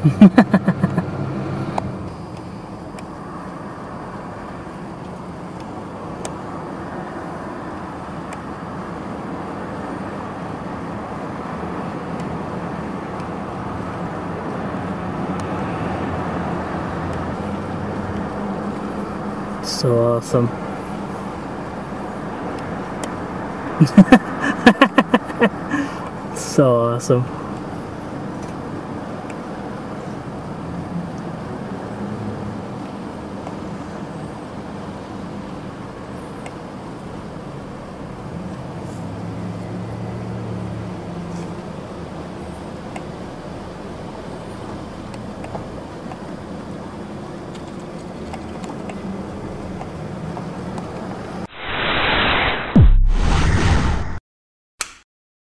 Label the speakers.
Speaker 1: so awesome. so awesome.